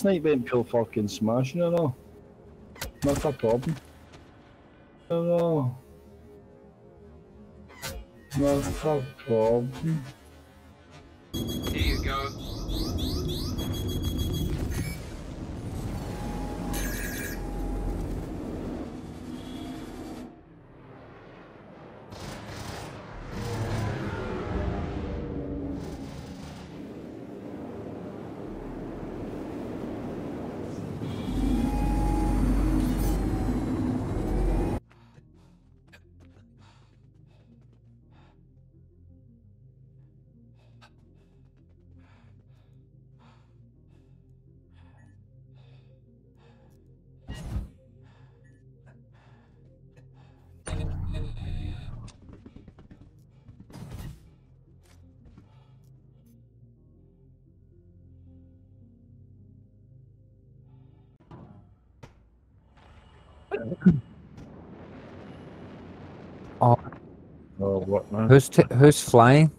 last night went pure fucking smashing and all. Not a problem. No. all. Not a problem. Oh. Oh, what? Who's who's flying?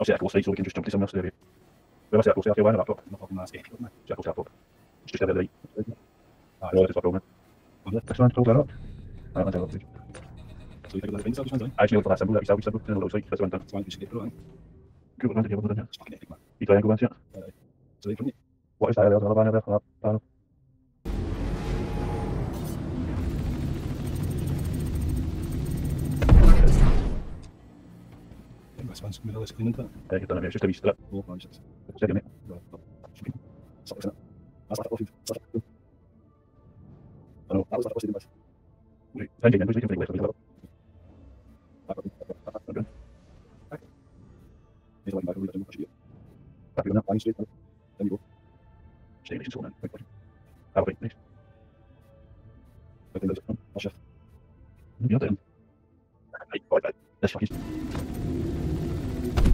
I'll oh, see so we can just jump to someone else. Where was that full side? Okay, why not up? No svensk med eller skrinet der. Jeg kan da være, jeg synes, det viser det. Hvor er det? Så er det med.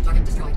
Target destroyed.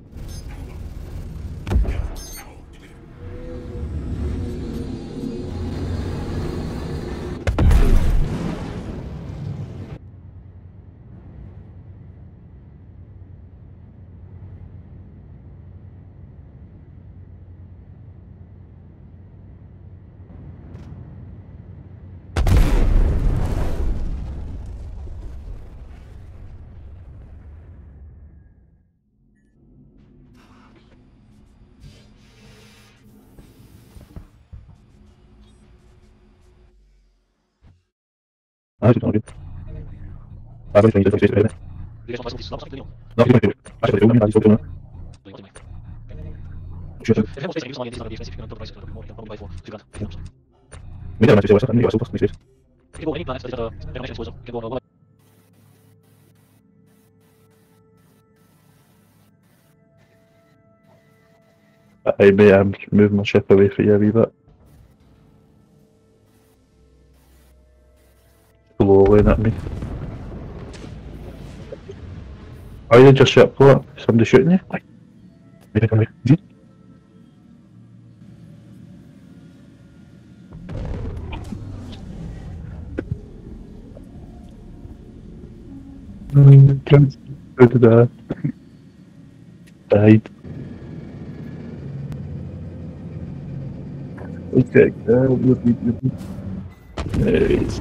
you. Ah, no, bien. Ah, vale, 23, 26, vale. Ligação mais disso. Não, só que tem nenhum. No, sí, no, Acho que tengo una discusión, ¿no? Tem, tem. Sí, sí. Eu mostrei isso na minha lista na defensiva, que eu não tô mais eu não tô mais jogando. Mira, no sé si vas a sacar, super, 26. Que bom, nem planet, tá realmente coisa. Que bom, agora. I may am my ship away for you a Slowly at me. Are you just ship for? Somebody shooting you? Died. Okay, uh, you'll be. Nice.